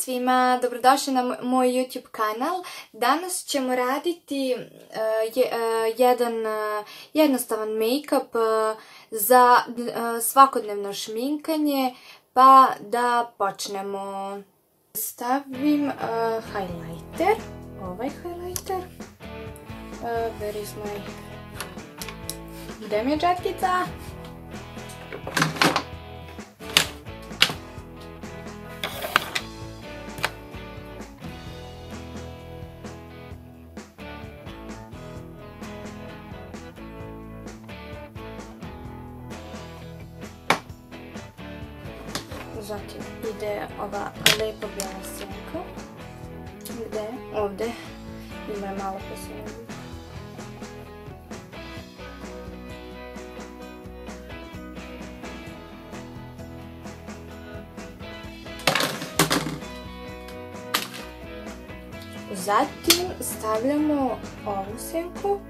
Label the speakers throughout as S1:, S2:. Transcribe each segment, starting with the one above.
S1: svima, dobrodošli na moj YouTube kanal. Danas ćemo raditi e, e, jedan e, jednostavan make-up za svakodnevno šminkanje, pa da počnemo. Stavim highlighter, ovaj highlighter. Where is my... Gde mi je četkica? Zatim ide ova lepa bijela sjenka. Gde? Ovde. Ima malo posljednje. Zatim stavljamo ovu sjenku.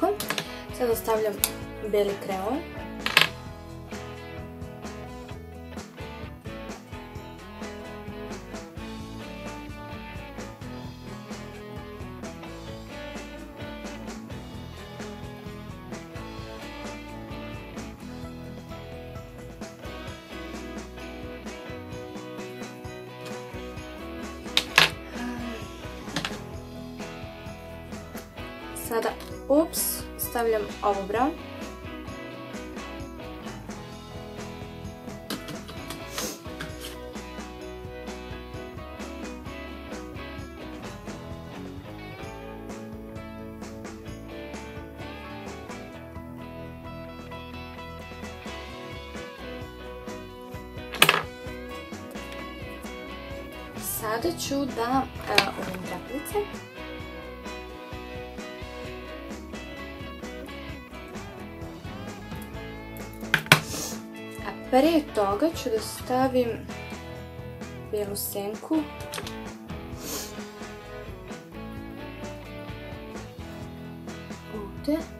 S1: Tako. Sada stavljam beli kreon. Sada, ups, stavljam ovo brown. Sada ću da ovim traplice Prije toga ću da stavim bijelu senku. Ovdje.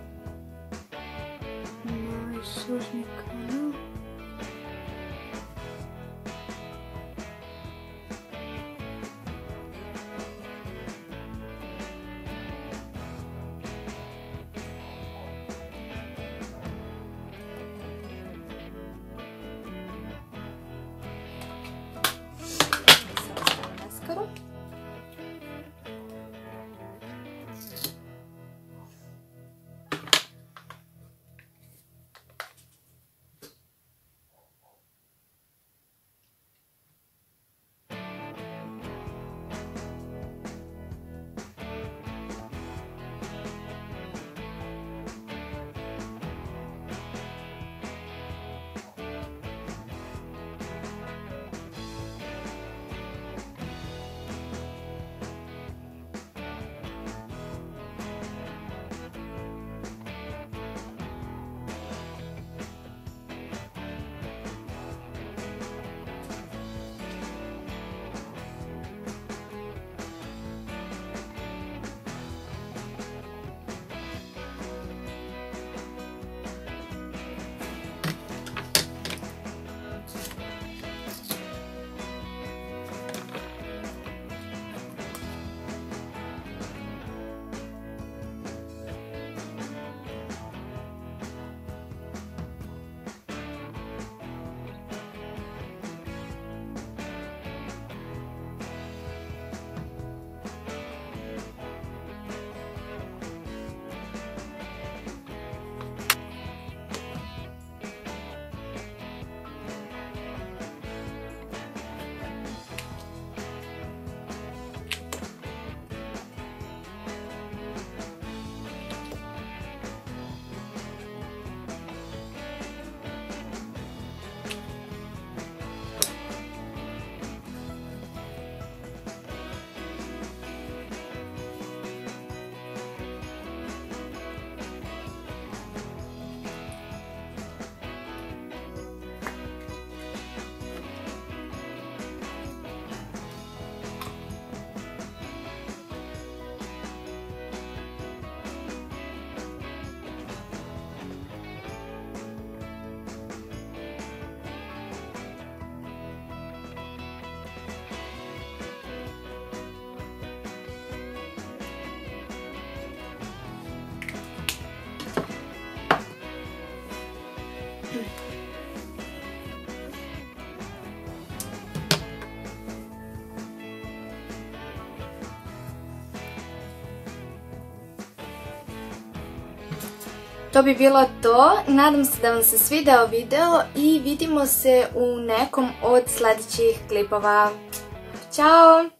S1: To bi bilo to. Nadam se da vam se svidao video i vidimo se u nekom od sljedećih klipova. Ćao!